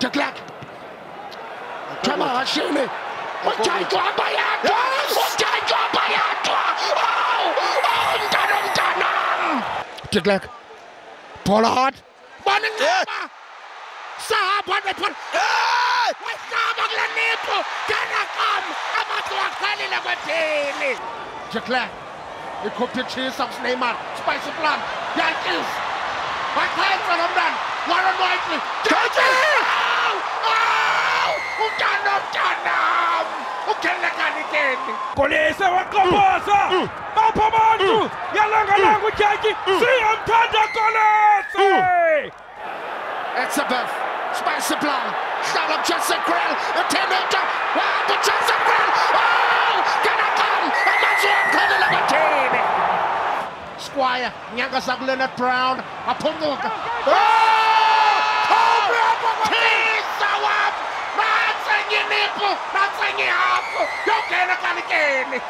de Klerk Chamahashini uJayijo abayadwa uJayijo abayadwa oh oh mntana mntanam de Klerk ball hard. Bani ngaba sahapha nephala wesaba kula nipho kana kam abantu wakhalile kwathini de Klerk ikhuphe itshisa kuSneymar spice plan Yankees. Wakhenza lo mntana Warren Whiteley umntana ukhelekani polisi waqoboza mm. mm. bapha abantu. Mm. Yalangalanga udyatyi siyamthanda Kolisi Etzebeth, Spice Plan, start up Jesse Kriel, uh, a teenager, wow, but Jesse Kriel, oh, can I come? I'm not sure I'm coming like a team. Squire, Nyanga Leonard Brown, apunguka. Oh! oh Cobra, Tisa wap, Matsengi nipo, Matsengi hapo, yokena Bene!